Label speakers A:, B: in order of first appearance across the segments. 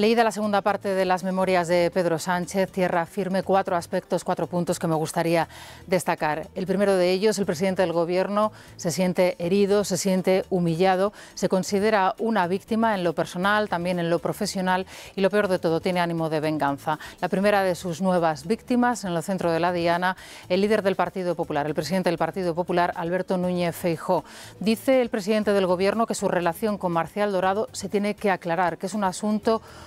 A: Leída la segunda parte de las memorias de Pedro Sánchez, tierra firme, cuatro aspectos, cuatro puntos que me gustaría destacar. El primero de ellos, el presidente del Gobierno se siente herido, se siente humillado, se considera una víctima en lo personal, también en lo profesional y lo peor de todo, tiene ánimo de venganza. La primera de sus nuevas víctimas, en el centro de la Diana, el líder del Partido Popular, el presidente del Partido Popular, Alberto Núñez Feijó. Dice el presidente del Gobierno que su relación con Marcial Dorado se tiene que aclarar, que es un asunto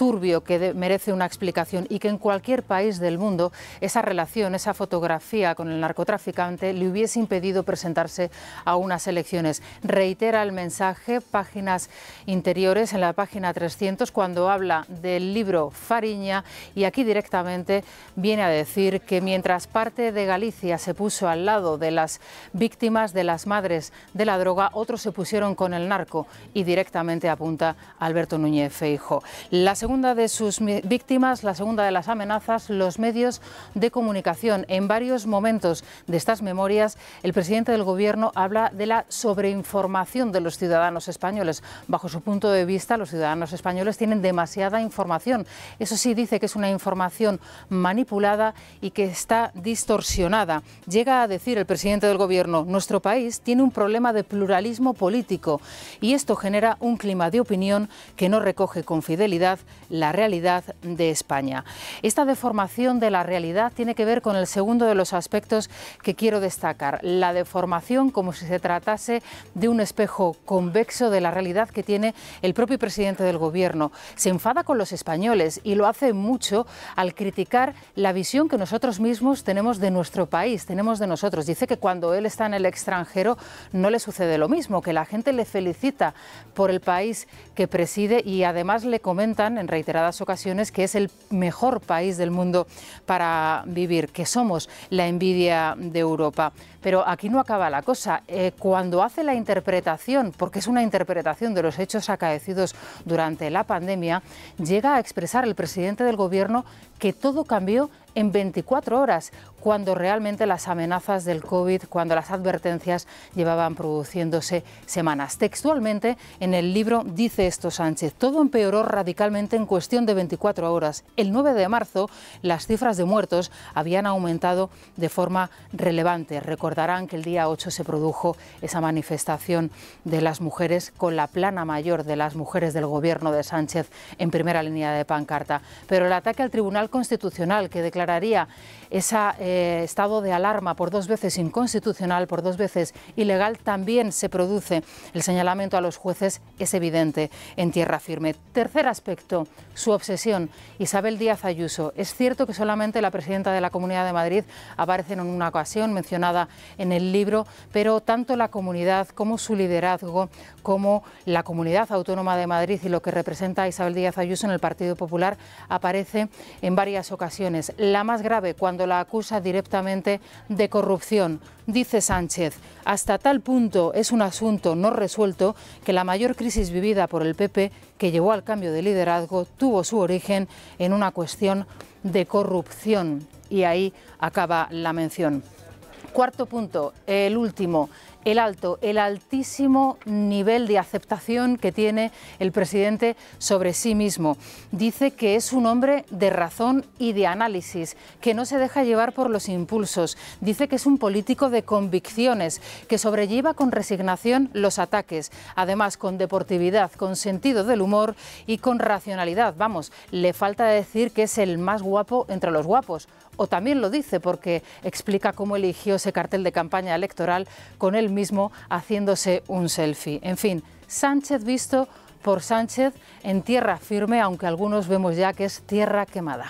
A: turbio que merece una explicación y que en cualquier país del mundo esa relación, esa fotografía con el narcotraficante le hubiese impedido presentarse a unas elecciones. Reitera el mensaje, páginas interiores, en la página 300, cuando habla del libro Fariña y aquí directamente viene a decir que mientras parte de Galicia se puso al lado de las víctimas, de las madres de la droga, otros se pusieron con el narco y directamente apunta Alberto Núñez Feijo. De sus víctimas, la segunda de las amenazas, los medios de comunicación. En varios momentos de estas memorias, el presidente del Gobierno habla de la sobreinformación de los ciudadanos españoles. Bajo su punto de vista, los ciudadanos españoles tienen demasiada información. Eso sí, dice que es una información manipulada y que está distorsionada. Llega a decir el presidente del Gobierno, nuestro país tiene un problema de pluralismo político y esto genera un clima de opinión que no recoge con fidelidad la realidad de España. Esta deformación de la realidad tiene que ver con el segundo de los aspectos que quiero destacar, la deformación como si se tratase de un espejo convexo de la realidad que tiene el propio presidente del Gobierno. Se enfada con los españoles y lo hace mucho al criticar la visión que nosotros mismos tenemos de nuestro país, tenemos de nosotros. Dice que cuando él está en el extranjero no le sucede lo mismo, que la gente le felicita por el país que preside y además le comentan en reiteradas ocasiones que es el mejor país del mundo para vivir, que somos la envidia de Europa. Pero aquí no acaba la cosa. Eh, cuando hace la interpretación, porque es una interpretación de los hechos acaecidos durante la pandemia, llega a expresar el presidente del Gobierno que todo cambió en 24 horas, cuando realmente las amenazas del COVID, cuando las advertencias llevaban produciéndose semanas. Textualmente, en el libro dice esto Sánchez, todo empeoró radicalmente en cuestión de 24 horas. El 9 de marzo, las cifras de muertos habían aumentado de forma relevante. Recordarán que el día 8 se produjo esa manifestación de las mujeres con la plana mayor de las mujeres del gobierno de Sánchez en primera línea de pancarta. Pero el ataque al Tribunal Constitucional que declararía ese eh, estado de alarma por dos veces inconstitucional, por dos veces ilegal, también se produce. El señalamiento a los jueces es evidente en tierra firme. Tercer aspecto, su obsesión. Isabel Díaz Ayuso. Es cierto que solamente la presidenta de la Comunidad de Madrid aparece en una ocasión mencionada en el libro, pero tanto la comunidad como su liderazgo, como la Comunidad Autónoma de Madrid y lo que representa Isabel Díaz Ayuso en el Partido Popular aparece en varias ocasiones. La más grave cuando la acusa directamente de corrupción. Dice Sánchez, hasta tal punto es un asunto no resuelto que la mayor crisis vivida por el PP, que llevó al cambio de liderazgo, tuvo su origen en una cuestión de corrupción. Y ahí acaba la mención. Cuarto punto, el último, el alto, el altísimo nivel de aceptación que tiene el presidente sobre sí mismo. Dice que es un hombre de razón y de análisis, que no se deja llevar por los impulsos. Dice que es un político de convicciones, que sobrelleva con resignación los ataques, además con deportividad, con sentido del humor y con racionalidad. Vamos, le falta decir que es el más guapo entre los guapos. O también lo dice porque explica cómo eligió ese cartel de campaña electoral con mismo haciéndose un selfie. En fin, Sánchez visto por Sánchez en tierra firme, aunque algunos vemos ya que es tierra quemada.